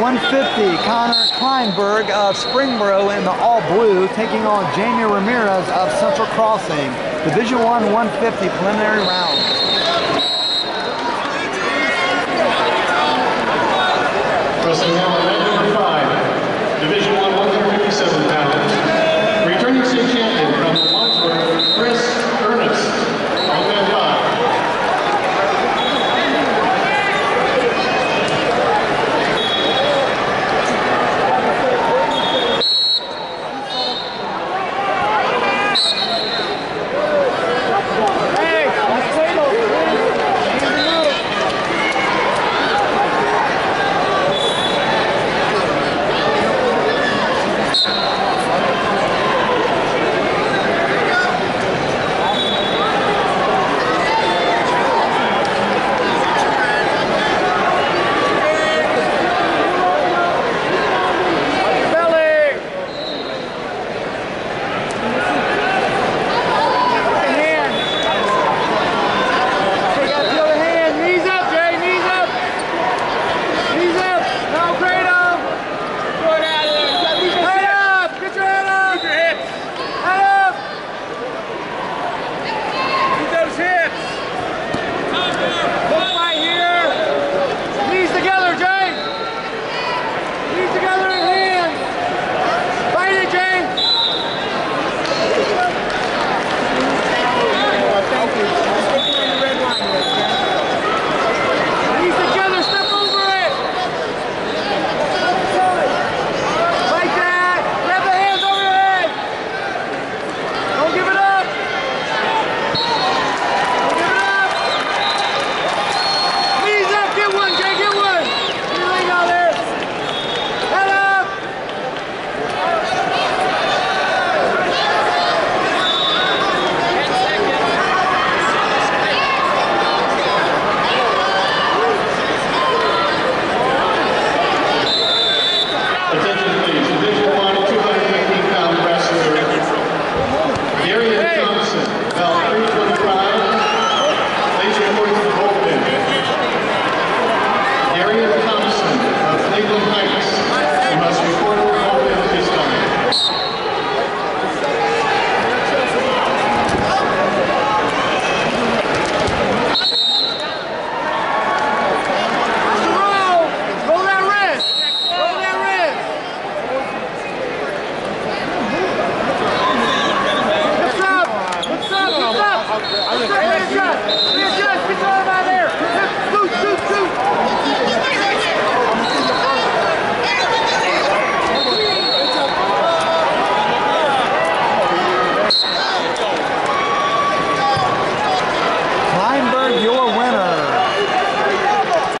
150, Conner Kleinberg of Springboro in the all blue, taking on Jamie Ramirez of Central Crossing. Division 1, 150 preliminary round.